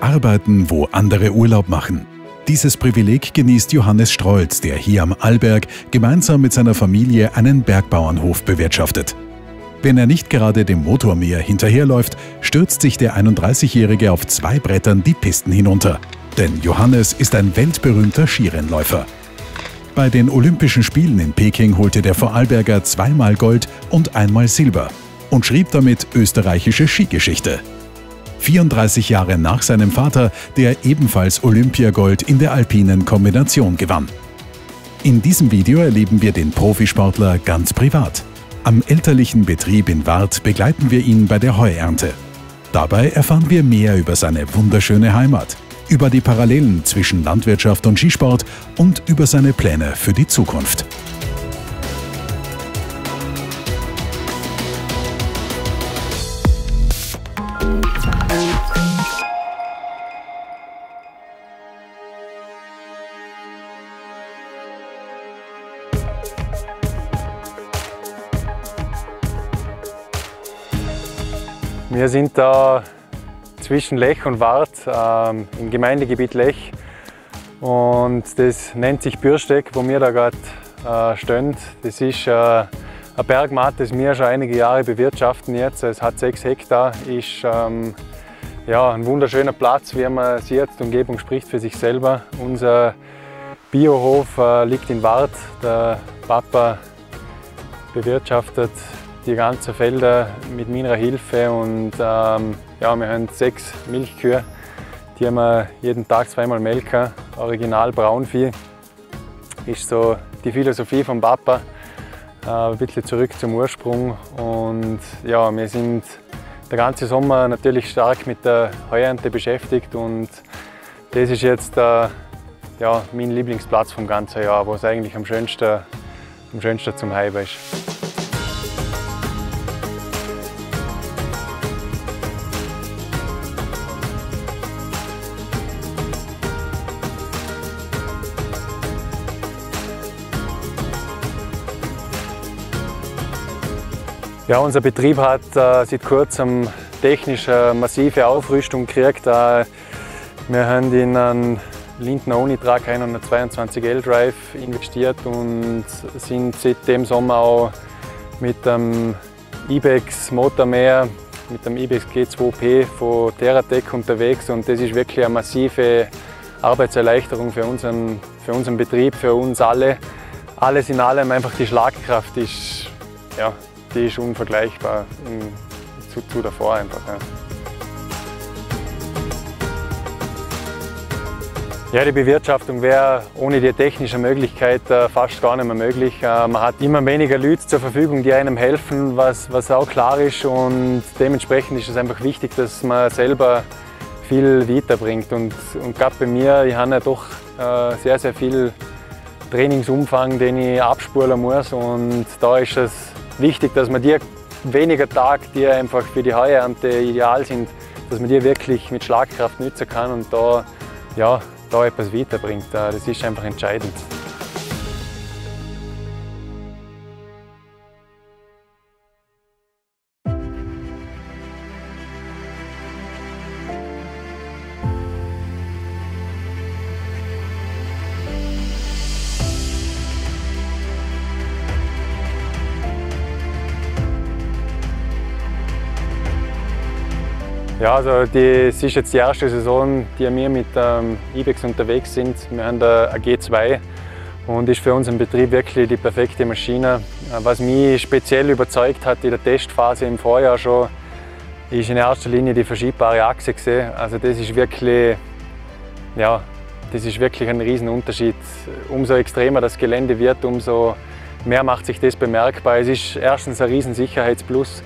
Arbeiten, wo andere Urlaub machen. Dieses Privileg genießt Johannes Strolz, der hier am Allberg gemeinsam mit seiner Familie einen Bergbauernhof bewirtschaftet. Wenn er nicht gerade dem Motormeer hinterherläuft, stürzt sich der 31-Jährige auf zwei Brettern die Pisten hinunter. Denn Johannes ist ein weltberühmter Skirennläufer. Bei den Olympischen Spielen in Peking holte der Vorarlberger zweimal Gold und einmal Silber und schrieb damit österreichische Skigeschichte. 34 Jahre nach seinem Vater, der ebenfalls Olympiagold in der alpinen Kombination gewann. In diesem Video erleben wir den Profisportler ganz privat. Am elterlichen Betrieb in Wart begleiten wir ihn bei der Heuernte. Dabei erfahren wir mehr über seine wunderschöne Heimat, über die Parallelen zwischen Landwirtschaft und Skisport und über seine Pläne für die Zukunft. Wir sind da zwischen Lech und Wart ähm, im Gemeindegebiet Lech und das nennt sich Bürsteck, wo wir da gerade äh, stehen. Das ist äh, ein Bergmatt, das wir schon einige Jahre bewirtschaften jetzt. Es hat sechs Hektar, ist ähm, ja, ein wunderschöner Platz, wie man sieht. Die Umgebung spricht für sich selber. Unser Biohof äh, liegt in Wart. Der Papa bewirtschaftet die ganzen Felder mit meiner Hilfe und ähm, ja, wir haben sechs Milchkühe, die wir jeden Tag zweimal melken, original Braunvieh. Ist so die Philosophie vom Papa, äh, ein bisschen zurück zum Ursprung und ja, wir sind der ganze Sommer natürlich stark mit der Heuernte beschäftigt und das ist jetzt äh, ja, mein Lieblingsplatz vom ganzen Jahr, wo es eigentlich am schönsten, am schönsten zum Heiben ist. Ja, unser Betrieb hat äh, seit kurzem technisch eine massive Aufrüstung gekriegt. Äh, wir haben in einen Lindner Unitrack 122L Drive investiert und sind seit dem Sommer auch mit dem Ibex Motormeer, mit dem Ibex G2P von Terratec unterwegs und das ist wirklich eine massive Arbeitserleichterung für unseren, für unseren Betrieb, für uns alle. Alles in allem einfach die Schlagkraft ist ja, die ist unvergleichbar in, zu, zu davor einfach. Ja. Ja, die Bewirtschaftung wäre ohne die technische Möglichkeit äh, fast gar nicht mehr möglich. Äh, man hat immer weniger Leute zur Verfügung, die einem helfen, was, was auch klar ist. Und dementsprechend ist es einfach wichtig, dass man selber viel weiterbringt. Und, und gerade bei mir, ich habe ja doch äh, sehr, sehr viel Trainingsumfang, den ich abspulen muss. Und da ist es wichtig, dass man die weniger Tage, die einfach für die Heuernte ideal sind, dass man die wirklich mit Schlagkraft nutzen kann und da, ja, da etwas weiterbringt. Das ist einfach entscheidend. Ja, also das ist jetzt die erste Saison, die wir mit ähm, Ibex unterwegs sind. Wir haben da eine G2 und ist für unseren Betrieb wirklich die perfekte Maschine. Äh, was mich speziell überzeugt hat in der Testphase im Vorjahr schon, ist in erster Linie die verschiebbare Achse gesehen. Also das ist wirklich, ja, das ist wirklich ein Riesenunterschied. Umso extremer das Gelände wird, umso mehr macht sich das bemerkbar. Es ist erstens ein Riesensicherheitsplus.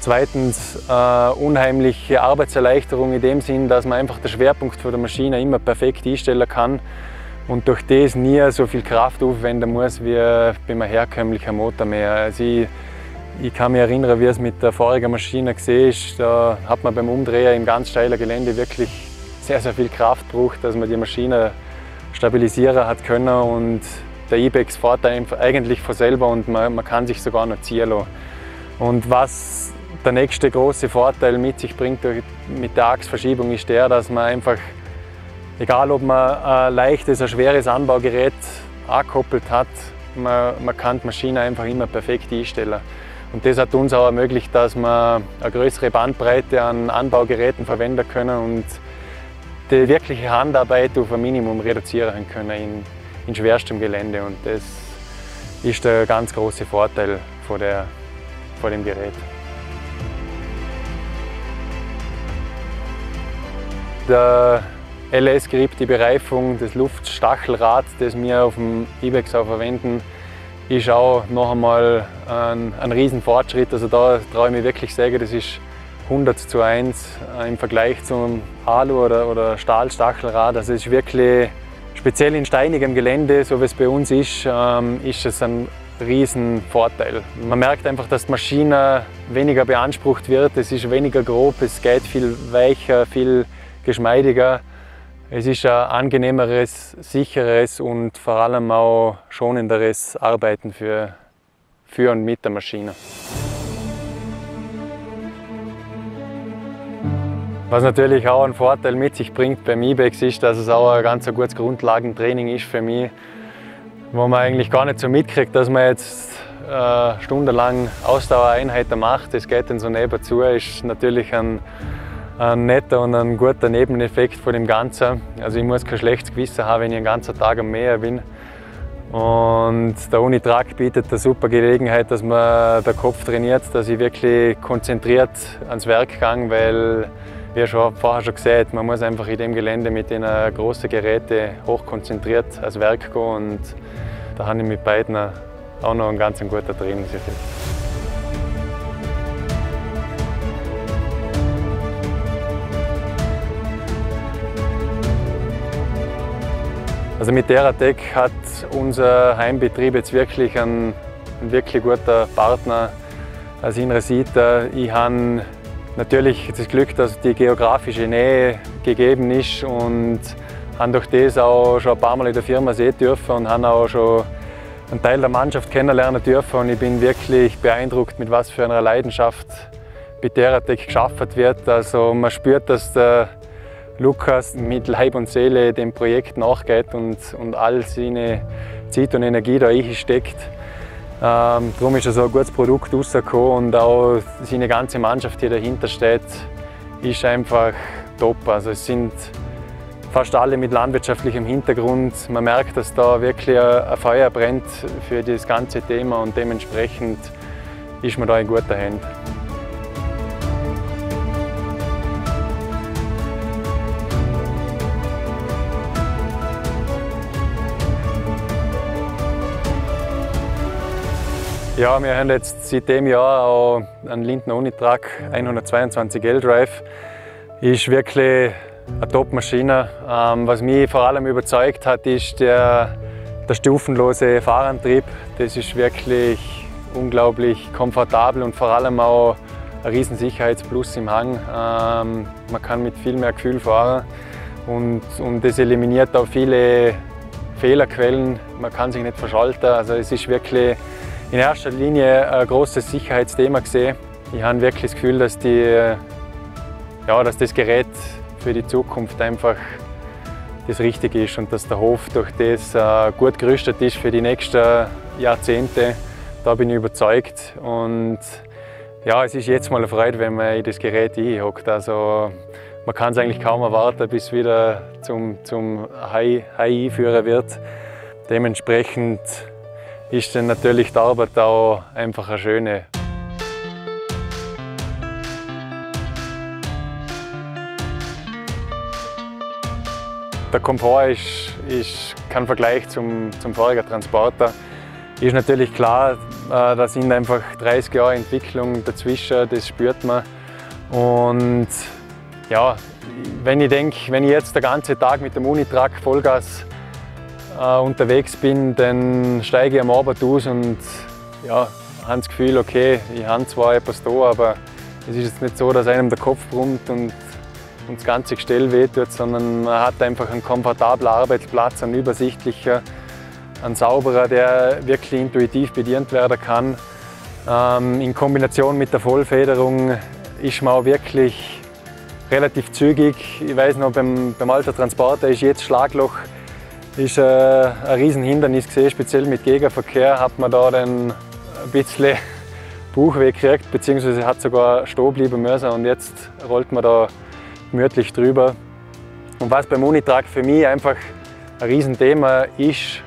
Zweitens äh, unheimliche Arbeitserleichterung in dem Sinn, dass man einfach den Schwerpunkt von der Maschine immer perfekt einstellen kann und durch das nie so viel Kraft aufwenden muss wie bei einem herkömmlichen Motor mehr. Also ich, ich kann mich erinnern, wie es mit der vorigen Maschine gesehen ist. Da hat man beim Umdrehen im ganz steilen Gelände wirklich sehr, sehr viel Kraft gebraucht, dass man die Maschine stabilisieren hat können und der Ibex fährt eigentlich von selber und man, man kann sich sogar noch ziehen lassen. Und was der nächste große Vorteil mit sich bringt mit der Achsverschiebung ist der, dass man einfach, egal ob man ein leichtes, ein schweres Anbaugerät angekoppelt hat, man, man kann die Maschine einfach immer perfekt einstellen. Und das hat uns auch ermöglicht, dass wir eine größere Bandbreite an Anbaugeräten verwenden können und die wirkliche Handarbeit auf ein Minimum reduzieren können in, in schwerstem Gelände. Und das ist der ganz große Vorteil von, der, von dem Gerät. Der LS-Grip, die Bereifung, das Luftstachelrad, das wir auf dem Ibex auch verwenden, ist auch noch einmal ein, ein Riesenfortschritt. Also da traue ich mich wirklich sagen, das ist 100 zu 1 äh, im Vergleich zum Alu- oder, oder Stahlstachelrad. Also es ist wirklich, speziell in steinigem Gelände, so wie es bei uns ist, ähm, ist es ein Riesenvorteil. Man merkt einfach, dass die Maschine weniger beansprucht wird, es ist weniger grob, es geht viel weicher, viel geschmeidiger. Es ist ein angenehmeres, sicheres und vor allem auch schonenderes Arbeiten für, für und mit der Maschine. Was natürlich auch einen Vorteil mit sich bringt beim Ibex ist, dass es auch ein ganz gutes Grundlagentraining ist für mich, wo man eigentlich gar nicht so mitkriegt, dass man jetzt äh, stundenlang Ausdauereinheiten macht. Das geht dann so nebenzu, ist natürlich ein, ein netter und ein guter Nebeneffekt von dem Ganzen. Also ich muss kein schlechtes Gewissen haben, wenn ich einen ganzen Tag am Meer bin. Und der Unitrack bietet eine super Gelegenheit, dass man den Kopf trainiert, dass ich wirklich konzentriert ans Werk gehe, weil wie schon vorher schon gesagt, man muss einfach in dem Gelände mit den großen Geräten hochkonzentriert ans Werk gehen und da habe ich mit beiden auch noch einen ganz guten Trainingseffekt. Also mit Teratec hat unser Heimbetrieb jetzt wirklich ein, ein wirklich guter Partner als Inresita. Ich habe natürlich das Glück, dass die geografische Nähe gegeben ist und habe durch das auch schon ein paar Mal in der Firma sehen dürfen und habe auch schon einen Teil der Mannschaft kennenlernen dürfen und ich bin wirklich beeindruckt, mit was für einer Leidenschaft bei Teratec geschaffen wird. Also man spürt, dass der Lukas mit Leib und Seele dem Projekt nachgeht und, und all seine Zeit und Energie da einsteckt. Ähm, darum ist er so ein gutes Produkt rausgekommen und auch seine ganze Mannschaft, die dahinter steht, ist einfach top. Also es sind fast alle mit landwirtschaftlichem Hintergrund. Man merkt, dass da wirklich ein Feuer brennt für das ganze Thema und dementsprechend ist man da in guter Hand. Ja, wir haben jetzt seit dem Jahr auch einen Lindner Unitrack 122 L-Drive. Ist wirklich eine Top-Maschine. Ähm, was mich vor allem überzeugt hat, ist der, der stufenlose Fahrantrieb. Das ist wirklich unglaublich komfortabel und vor allem auch ein riesen Sicherheitsplus im Hang. Ähm, man kann mit viel mehr Gefühl fahren und, und das eliminiert auch viele Fehlerquellen. Man kann sich nicht verschalten. Also es ist wirklich in erster Linie ein großes Sicherheitsthema gesehen. Ich habe wirklich das Gefühl, dass, die, ja, dass das Gerät für die Zukunft einfach das Richtige ist und dass der Hof durch das äh, gut gerüstet ist für die nächsten Jahrzehnte. Da bin ich überzeugt. Und ja, es ist jetzt mal eine Freude, wenn man in das Gerät einhockt. Also man kann es eigentlich kaum erwarten, bis es wieder zum, zum High, High wird. Dementsprechend ist dann natürlich die Arbeit auch einfach eine schöne. Der Komfort ist, ist kein Vergleich zum, zum vorigen Transporter. Ist natürlich klar, äh, da sind einfach 30 Jahre Entwicklung dazwischen, das spürt man. Und ja, wenn ich denke, wenn ich jetzt den ganzen Tag mit dem Unitrack Vollgas äh, unterwegs bin, dann steige ich am Abend aus und ja, habe das Gefühl, okay, ich habe zwar etwas da, aber es ist jetzt nicht so, dass einem der Kopf brummt und, und das ganze Gestell wehtut, sondern man hat einfach einen komfortablen Arbeitsplatz, einen übersichtlichen, einen sauberer, der wirklich intuitiv bedient werden kann. Ähm, in Kombination mit der Vollfederung ist man auch wirklich relativ zügig. Ich weiß noch, beim, beim Alter Transporter ist jetzt Schlagloch ist äh, ein Riesenhindernis gesehen, speziell mit Gegenverkehr hat man da dann ein bisschen Buchweg gekriegt, beziehungsweise hat sogar stehen bleiben müssen und jetzt rollt man da gemütlich drüber. Und was beim Unitrack für mich einfach ein Riesenthema ist,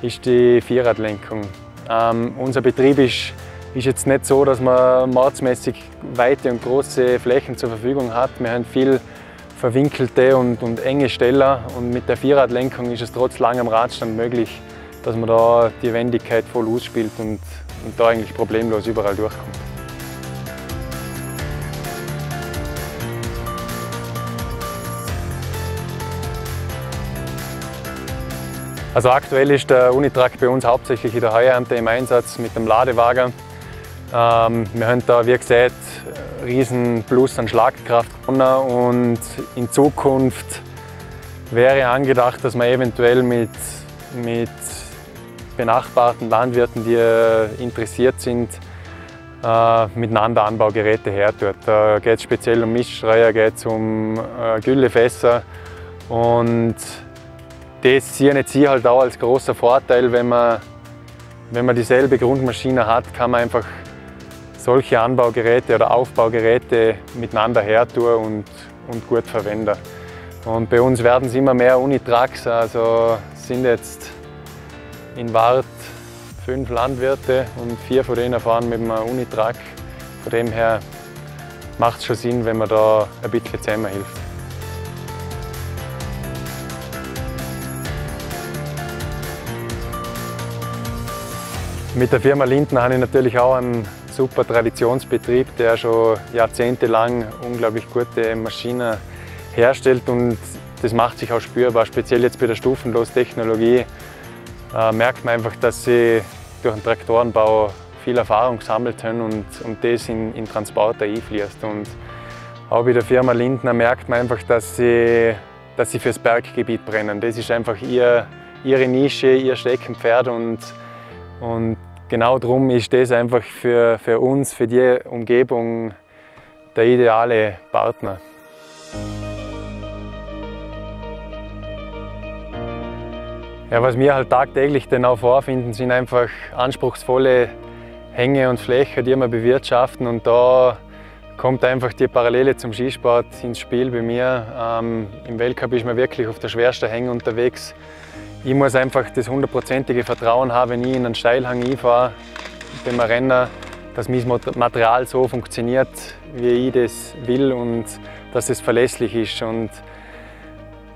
ist die Vierradlenkung. Ähm, unser Betrieb ist, ist jetzt nicht so, dass man mordsmäßig weite und große Flächen zur Verfügung hat. Wir haben viel verwinkelte und, und enge Steller und mit der Vierradlenkung ist es trotz langem Radstand möglich, dass man da die Wendigkeit voll ausspielt und, und da eigentlich problemlos überall durchkommt. Also aktuell ist der Unitrack bei uns hauptsächlich in der Heuernte im Einsatz mit dem Ladewagen. Ähm, wir haben da, wie gesagt, riesen Plus an Schlagkraft und in Zukunft wäre angedacht, dass man eventuell mit, mit benachbarten Landwirten, die interessiert sind, äh, miteinander Anbaugeräte hertut. Da geht es speziell um Mischstreuer, geht es um äh, Güllefässer und das sehe ich halt auch als großer Vorteil, wenn man, wenn man dieselbe Grundmaschine hat, kann man einfach solche Anbaugeräte oder Aufbaugeräte miteinander hertun und, und gut verwenden. Und bei uns werden es immer mehr Unitracks, also sind jetzt in Wart fünf Landwirte und vier von denen fahren mit einem Unitrack. Von dem her macht es schon Sinn, wenn man da ein bisschen zusammenhilft. Mit der Firma Lindner habe ich natürlich auch einen super Traditionsbetrieb, der schon jahrzehntelang unglaublich gute Maschinen herstellt und das macht sich auch spürbar. Speziell jetzt bei der Stufenlos-Technologie äh, merkt man einfach, dass sie durch den Traktorenbau viel Erfahrung gesammelt haben und, und das in, in Transporter einfließt. Und auch bei der Firma Lindner merkt man einfach, dass sie, dass sie fürs Berggebiet brennen. Das ist einfach ihr, ihre Nische, ihr Steckenpferd und, und genau darum ist das einfach für, für uns, für die Umgebung der ideale Partner. Ja, was wir halt tagtäglich dann auch vorfinden, sind einfach anspruchsvolle Hänge und Flächen, die wir bewirtschaften. Und da kommt einfach die Parallele zum Skisport ins Spiel bei mir. Ähm, Im Weltcup ist man wirklich auf der schwersten Hänge unterwegs. Ich muss einfach das hundertprozentige Vertrauen haben, wenn ich in einen Steilhang einfahre, beim Rennen, dass mein Material so funktioniert, wie ich das will und dass es verlässlich ist. Und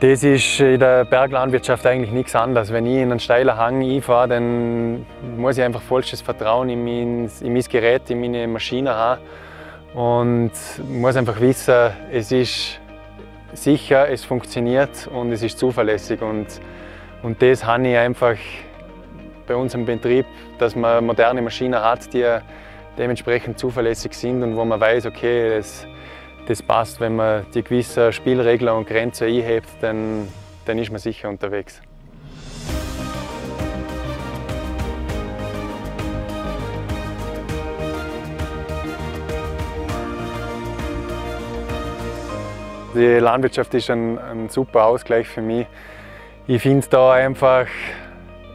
das ist in der Berglandwirtschaft eigentlich nichts anderes. Wenn ich in einen steilen Hang einfahre, dann muss ich einfach vollstes Vertrauen in mein, in mein Gerät, in meine Maschine haben und muss einfach wissen, es ist sicher, es funktioniert und es ist zuverlässig. Und und das habe ich einfach bei uns im Betrieb, dass man moderne Maschinen hat, die dementsprechend zuverlässig sind und wo man weiß, okay, das, das passt, wenn man die gewissen Spielregeln und Grenzen einhebt, dann, dann ist man sicher unterwegs. Die Landwirtschaft ist ein, ein super Ausgleich für mich. Ich finde da einfach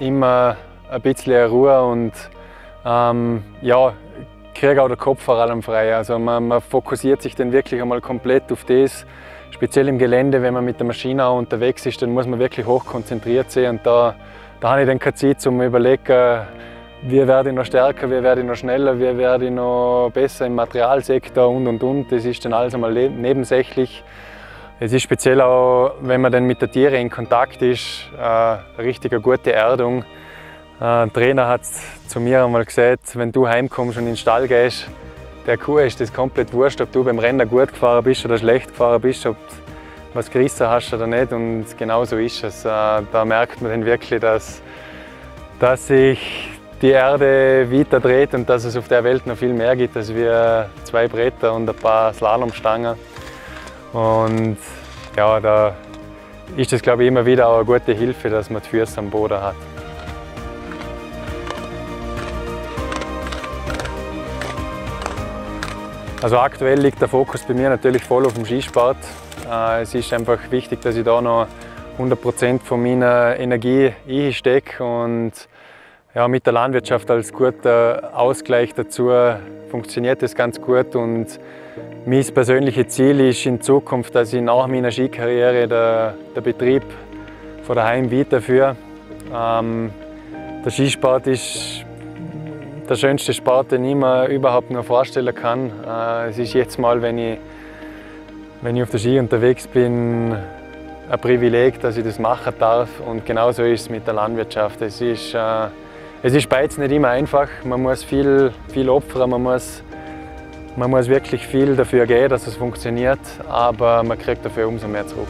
immer ein bisschen Ruhe und ähm, ja, kriege auch den Kopf vor allem frei. Also man, man, fokussiert sich dann wirklich einmal komplett auf das. Speziell im Gelände, wenn man mit der Maschine auch unterwegs ist, dann muss man wirklich hoch konzentriert sein und da, da habe ich dann keine Zeit zum Überlegen, wie werde ich noch stärker, wie werde ich noch schneller, wie werde ich noch besser im Materialsektor und und und. Das ist dann alles einmal nebensächlich. Es ist speziell auch, wenn man dann mit den Tieren in Kontakt ist, eine richtig gute Erdung. Ein Trainer hat zu mir einmal gesagt, wenn du heimkommst und in den Stall gehst, der Kuh ist das komplett wurscht, ob du beim Rennen gut gefahren bist oder schlecht gefahren bist, ob du was gerissen hast oder nicht. Und genau so ist es. Äh, da merkt man dann wirklich, dass, dass sich die Erde weiter dreht und dass es auf der Welt noch viel mehr gibt als wir zwei Bretter und ein paar Slalomstangen. Und ja, da ist das, glaube ich, immer wieder auch eine gute Hilfe, dass man die Füße am Boden hat. Also aktuell liegt der Fokus bei mir natürlich voll auf dem Skisport. Äh, es ist einfach wichtig, dass ich da noch 100% von meiner Energie einstecke und ja, mit der Landwirtschaft als guter Ausgleich dazu funktioniert das ganz gut und mein persönliches Ziel ist in Zukunft, dass ich nach meiner Skikarriere der, der Betrieb von daheim weiterführe. Ähm, der Skisport ist der schönste Sport, den ich mir überhaupt nur vorstellen kann. Äh, es ist jetzt mal, wenn ich, wenn ich auf der Ski unterwegs bin, ein Privileg, dass ich das machen darf. Und genauso ist es mit der Landwirtschaft. Es ist, äh, es ist beides nicht immer einfach. Man muss viel, viel opfern, man muss, man muss wirklich viel dafür geben, dass es funktioniert. Aber man kriegt dafür umso mehr zurück.